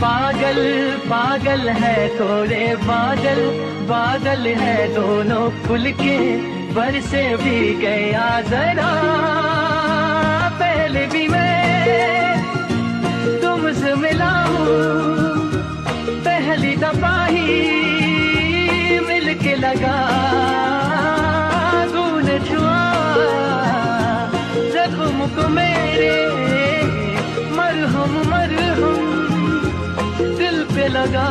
पागल पागल है थोड़े बादल बादल है दोनों खुल के बरसे भी गया जरा। पहले भी मैं तुमसे मिला हूँ, पहली दफ़ा ही मिल के लगा। तूने छुआ, जख्म को मेरे मरहम मरहम दिल पे लगा